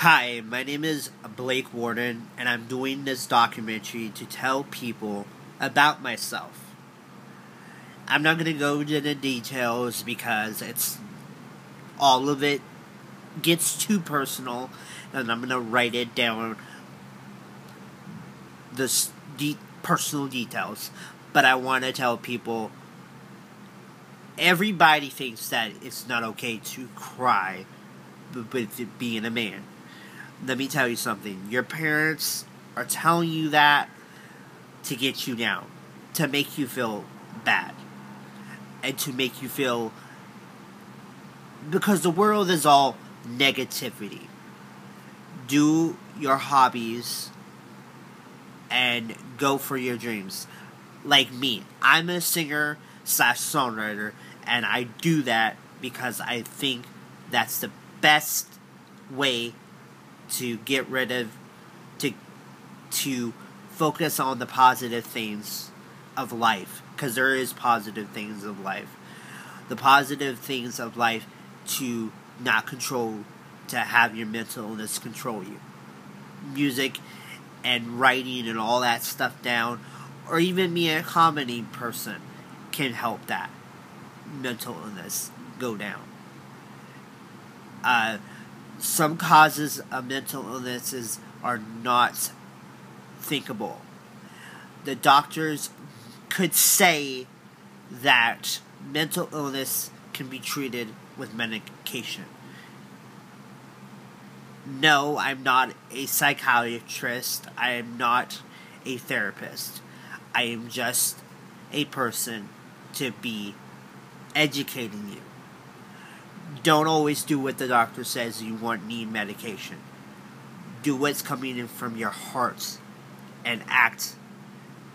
Hi, my name is Blake Warden, and I'm doing this documentary to tell people about myself. I'm not going to go into the details because it's all of it gets too personal, and I'm going to write it down the de- personal details. But I want to tell people everybody thinks that it's not okay to cry with being a man. Let me tell you something. Your parents are telling you that to get you down, to make you feel bad, and to make you feel because the world is all negativity. Do your hobbies and go for your dreams. Like me, I'm a singer slash songwriter, and I do that because I think that's the best way to get rid of to to focus on the positive things of life because there is positive things of life. The positive things of life to not control to have your mental illness control you. Music and writing and all that stuff down or even me a comedy person can help that mental illness go down. Uh, some causes of mental illnesses are not thinkable. The doctors could say that mental illness can be treated with medication. No, I'm not a psychiatrist. I am not a therapist. I am just a person to be educating you don't always do what the doctor says you want need medication. Do what's coming in from your heart and act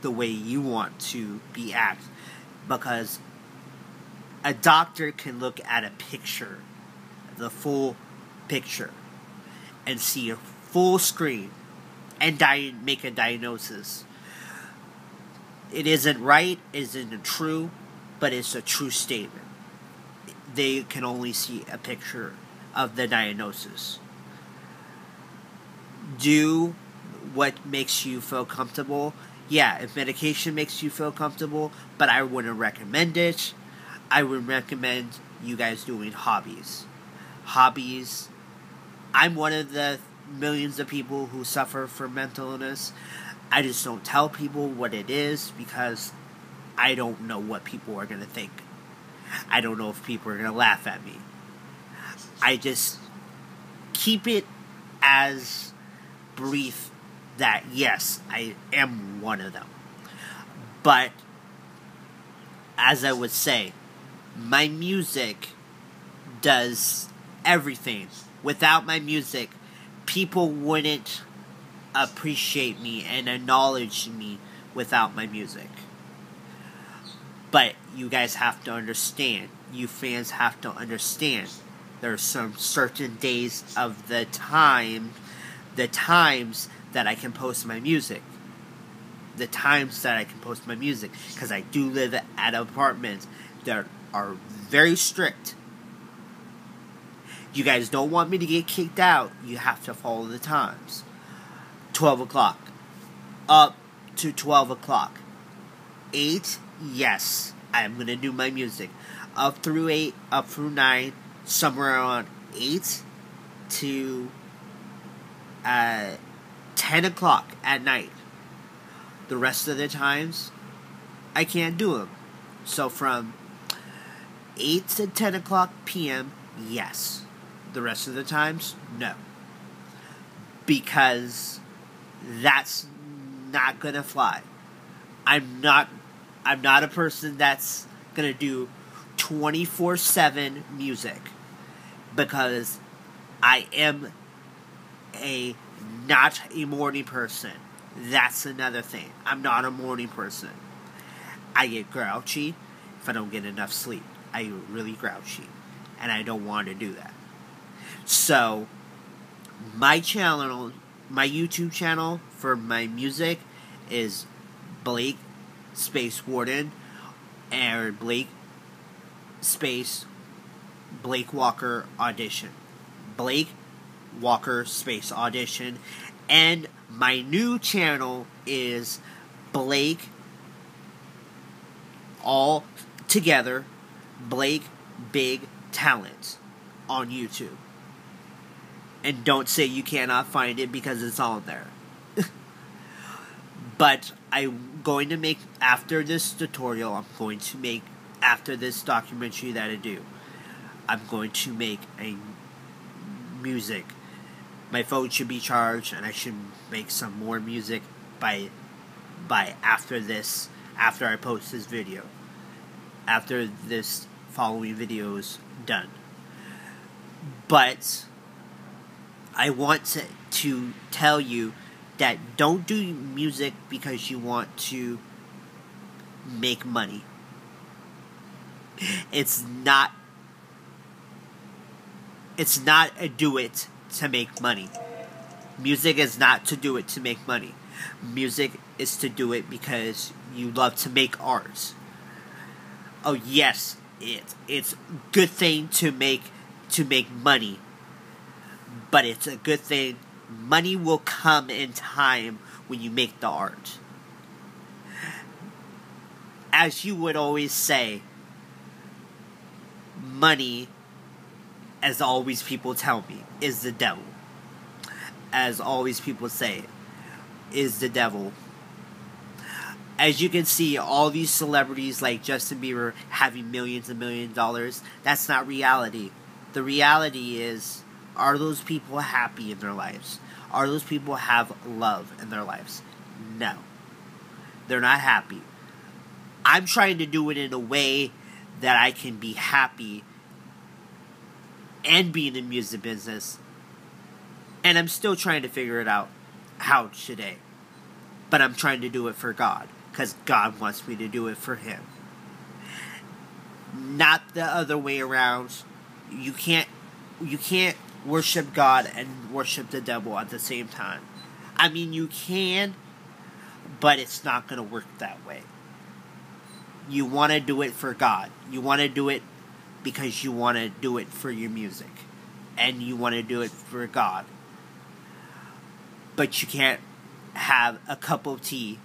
the way you want to be act because a doctor can look at a picture, the full picture, and see a full screen and di- make a diagnosis. It isn't right, isn't true, but it's a true statement they can only see a picture of the diagnosis. Do what makes you feel comfortable. Yeah, if medication makes you feel comfortable, but I wouldn't recommend it. I would recommend you guys doing hobbies. Hobbies. I'm one of the millions of people who suffer from mental illness. I just don't tell people what it is because I don't know what people are going to think. I don't know if people are going to laugh at me. I just keep it as brief that yes, I am one of them. But as I would say, my music does everything. Without my music, people wouldn't appreciate me and acknowledge me without my music. But you guys have to understand, you fans have to understand, there are some certain days of the time, the times that I can post my music. The times that I can post my music. Because I do live at apartments that are very strict. You guys don't want me to get kicked out, you have to follow the times. 12 o'clock. Up to 12 o'clock. 8 yes, I'm gonna do my music. Up through eight, up through nine, somewhere around eight to uh, ten o'clock at night. The rest of the times, I can't do them. So from eight to ten o'clock p.m., yes. The rest of the times, no. Because that's not gonna fly. I'm not I'm not a person that's gonna do 24 7 music because I am a not a morning person. That's another thing. I'm not a morning person. I get grouchy if I don't get enough sleep. I get really grouchy. And I don't want to do that. So, my channel, my YouTube channel for my music is Blake Space Warden, and Blake Space Blake Walker audition. Blake Walker Space Audition. And my new channel is Blake all together Blake Big Talent on YouTube. And don't say you cannot find it because it's on there. but I'm going to make, after this tutorial, I'm going to make, after this documentary that I do, I'm going to make a music. My phone should be charged, and I should make some more music by by after this, after I post this video, after this following video is done. But I want to, to tell you that don't do music because you want to make money. It's not it's not a do it to make money. Music is not to do it to make money. Music is to do it because you love to make art. Oh yes, it it's good thing to make to make money but it's a good thing. Money will come in time when you make the art. As you would always say, money, as always people tell me, is the devil. As always people say, is the devil. As you can see, all these celebrities like Justin Bieber having millions and millions of dollars, that's not reality. The reality is are those people happy in their lives? Are those people have love in their lives? No. They're not happy. I'm trying to do it in a way that I can be happy and be in the music business. And I'm still trying to figure it out how today. But I'm trying to do it for God because God wants me to do it for Him. Not the other way around. You can't you can't worship God and worship the devil at the same time. I mean, you can, but it's not going to work that way. You want to do it for God. You want to do it because you want to do it for your music. And you want to do it for God. But you can't have a cup of tea.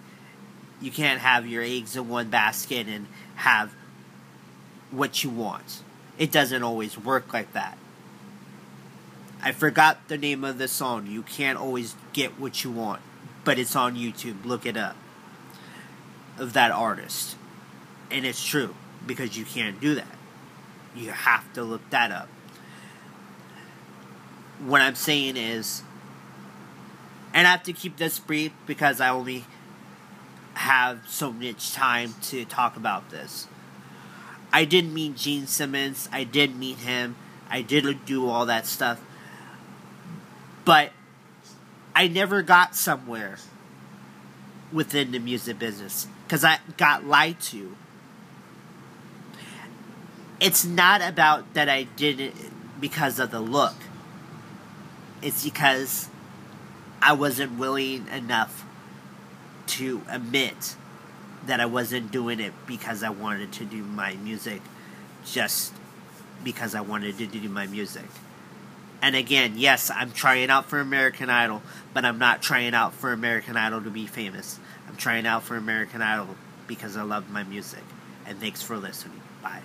You can't have your eggs in one basket and have what you want. It doesn't always work like that. I forgot the name of the song. You can't always get what you want, but it's on YouTube. Look it up. Of that artist. And it's true because you can't do that. You have to look that up. What I'm saying is, and I have to keep this brief because I only have so much time to talk about this. I did meet Gene Simmons. I did meet him. I did do all that stuff. But I never got somewhere within the music business because I got lied to. It's not about that I did it because of the look. It's because I wasn't willing enough to admit that I wasn't doing it because I wanted to do my music just because I wanted to do my music. And again, yes, I'm trying out for American Idol, but I'm not trying out for American Idol to be famous. I'm trying out for American Idol because I love my music. And thanks for listening. Bye.